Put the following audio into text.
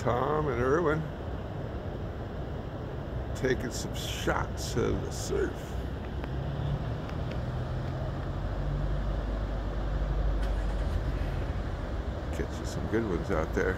Tom and Irwin taking some shots of the surf. Catching some good ones out there.